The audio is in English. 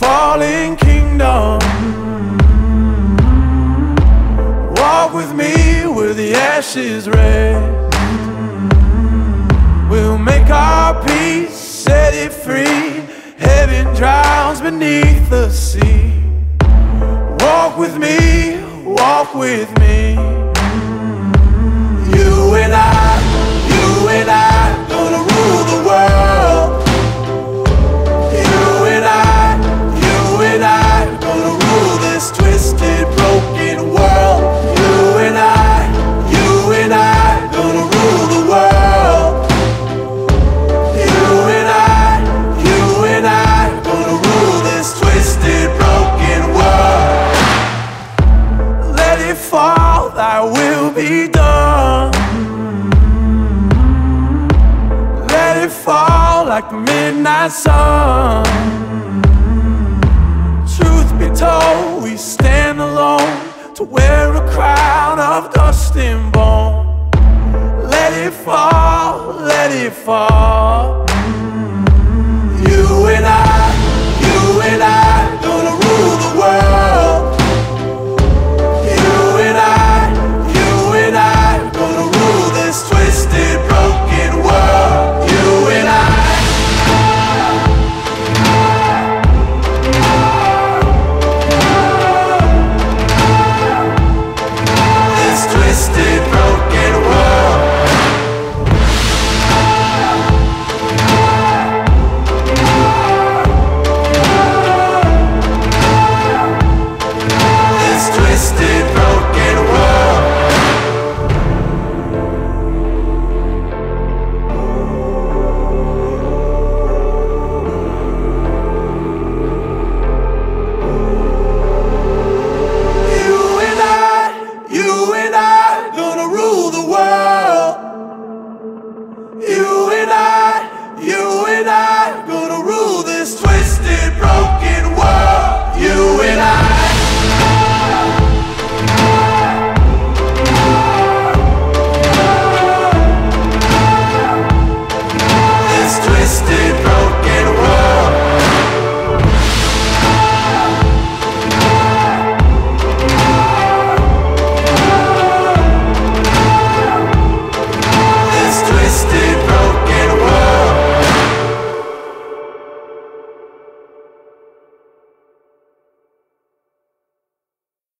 falling kingdom. Walk with me where the ashes rest. We'll make our peace, set it free. Heaven drowns beneath the sea. Walk with me, walk with me. Thy will be done. Let it fall like the midnight sun. Truth be told, we stand alone to wear a crown